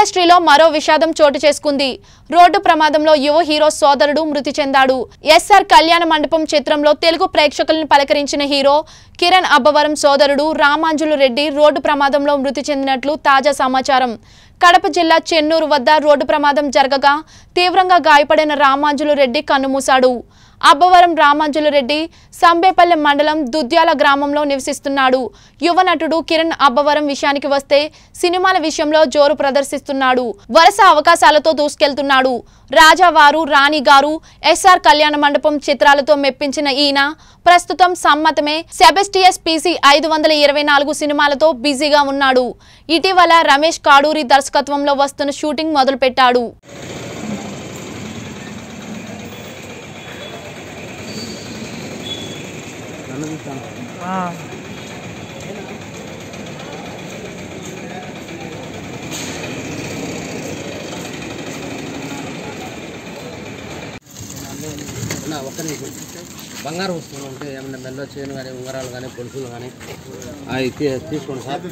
ఇండస్ట్రీలో మరో విషాదం చోటు చేసుకుంది. రోడ్డు ప్రమాదంలో యువ హీరో సోదరుడు మృతి చెందాడు. ఎస్ఆర్ కళ్యాణ మండపం చిత్రంలో తెలుగు ప్రేక్షకులను పలకరించిన హీరో కిరణ్ అబ్బవరం సోదరుడు రామాంజులు రెడ్డి రోడ్డు ప్రమాదంలో మృతి చెందినట్లు తాజా సమాచారం. కడప జిల్లా చెన్నూరు వద్ద రోడ్డు ప్రమాదం జరగగా తీవ్రంగా గాయపడిన రామాంజులు రెడ్డి కన్నుమూశాడు. అబ్బవరం రామాంజులరెడ్డి సంబేపల్లె మండలం దుద్యాల గ్రామంలో నివసిస్తున్నాడు. యువ నటుడు కిరణ్ అబ్బవరం విషయానికి వస్తే సినిమాల విషయంలో జోరు ప్రదర్శిస్తున్నాడు. వరుస అవకాశాలతో దూసుకెళ్తున్నాడు. రాజావారు రాణి గారు ఎస్ఆర్ కళ్యాణ మండపం చిత్రాలతో మెప్పించిన ఈయన ప్రస్తుతం సమ్మతమే సెబెస్టియస్ పీసీ ఐదు వందల ఇరవై నాలుగు సినిమాలతో బిజీగా ఉన్నాడు. ఇటీవల రమేష్ కాడూరి దర్శకత్వంలో వస్తున్న షూటింగ్ మొదలుపెట్టాడు. ఒక్క నిమిషం. బంగారం వస్తువులు ఉంటే ఏమన్నా మెల్లో చేయను కానీ ఉంగరాలు కానీ పొలుసులు కానీ అవి తీసుకోండి సార్.